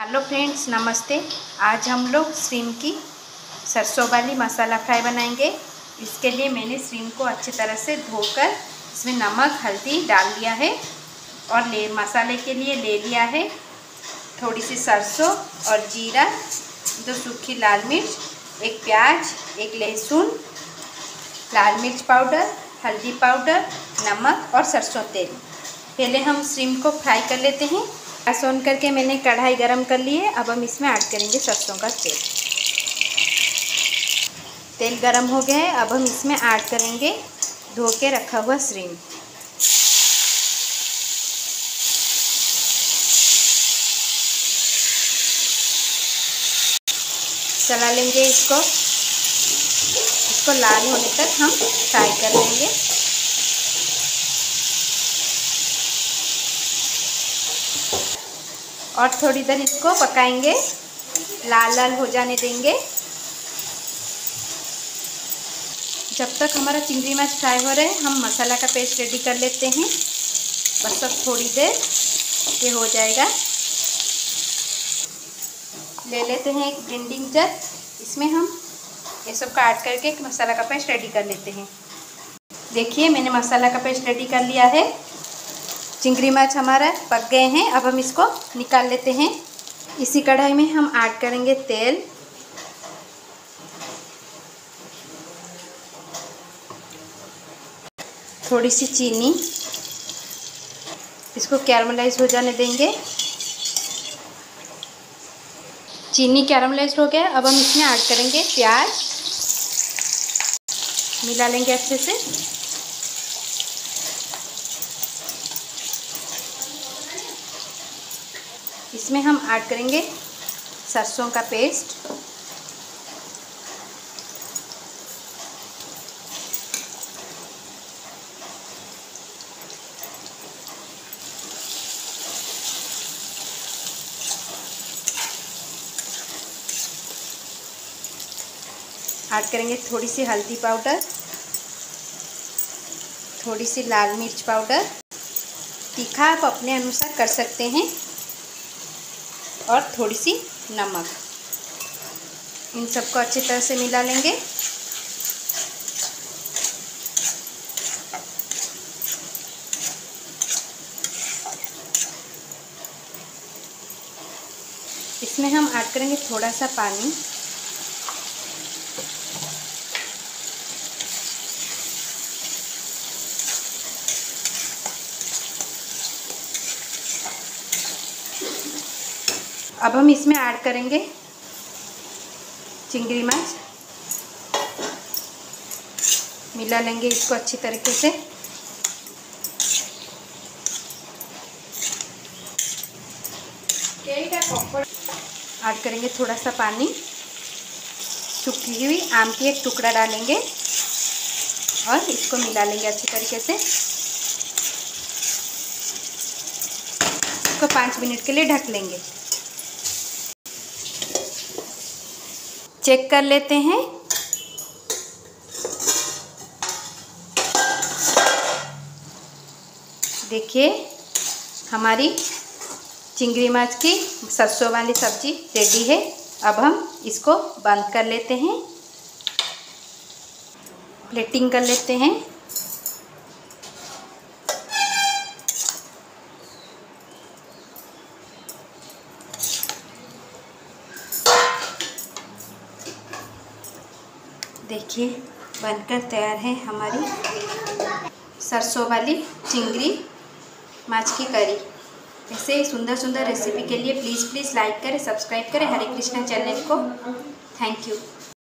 Hello friends, नमस्ते। आज हम लोग श्रीम की सरसों वाली मसाला फ्राई बनाएँगे। इसके लिए मैंने श्रीम को अच्छी तरह से धोकर इसमें नमक, हल्दी डाल लिया है और ले, मसाले के लिए ले लिया है थोड़ी सी सरसों और जीरा, दो सूखी लाल मिर्च, एक प्याज, एक लहसुन, लाल मिर्च पाउडर, हल्दी पाउडर, नमक और सरसों तेल। पहले हम श्रीम को फ्राई कर लेते हैं। गैस ऑन करके मैंने कढ़ाई गरम कर ली है। अब हम इसमें ऐड करेंगे सरसों का तेल। तेल गरम हो गया है। अब हम इसमें ऐड करेंगे धो के रखा हुआ श्रीम चला लेंगे इसको। इसको लाल होने तक हम फ्राई कर लेंगे। और थोड़ी देर इसको पकाएँगे। लाल लाल हो जाने देंगे। जब तक हमारा चिंगड़ी माछ फ्राई हो रहे हैं, हम मसाला का पेस्ट रेडी कर लेते हैं। बस अब थोड़ी देर ये हो जाएगा। ले लेते हैं एक ग्रिंडिंग जार इसमें हम ये सब का ऐड करके मसाला का पेस्ट रेडी कर लेते हैं। देखिए, मैंने मसाला का पेस्ट रेडी कर लिया है। चिंगड़ी माछ हमारा पक गए हैं। अब हम इसको निकाल लेते हैं। इसी कढ़ाई में हम ऐड करेंगे तेल। थोड़ी सी चीनी। इसको कैरमलाइज हो जाने देंगे। चीनी कैरमलाइज हो गया। अब हम इसमें ऐड करेंगे प्याज। मिला लेंगे अच्छे से। इसमें हम ऐड करेंगे सरसों का पेस्ट ऐड करेंगे थोड़ी सी हल्दी पाउडर थोड़ी सी लाल मिर्च पाउडर तीखा आप अपने अनुसार कर सकते हैं। और थोड़ी सी नमक। इन सबको अच्छी तरह से मिला लेंगे। इसमें हम ऐड करेंगे थोड़ा सा पानी। अब हम इसमें ऐड करेंगे चिंगरी माछ मिला लेंगे इसको अच्छी तरीके से। ऐड करेंगे थोड़ा सा पानी। सूखी हुई आम की एक टुकड़ा डालेंगे। और इसको मिला लेंगे अच्छी तरीके से। इसको पाँच मिनट के लिए ढक लेंगे। चेक कर लेते हैं। देखिए, हमारी चिंगरी माछ की सरसों वाली सब्ज़ी रेडी है। अब हम इसको बंद कर लेते हैं। प्लेटिंग कर लेते हैं। देखिए, बनकर तैयार है हमारी सरसों वाली चिंगरी, माछ की करी। ऐसे ही सुंदर सुंदर रेसिपी के लिए प्लीज़ प्लीज़ लाइक करें सब्सक्राइब करें हरे कृष्णा चैनल को। Thank you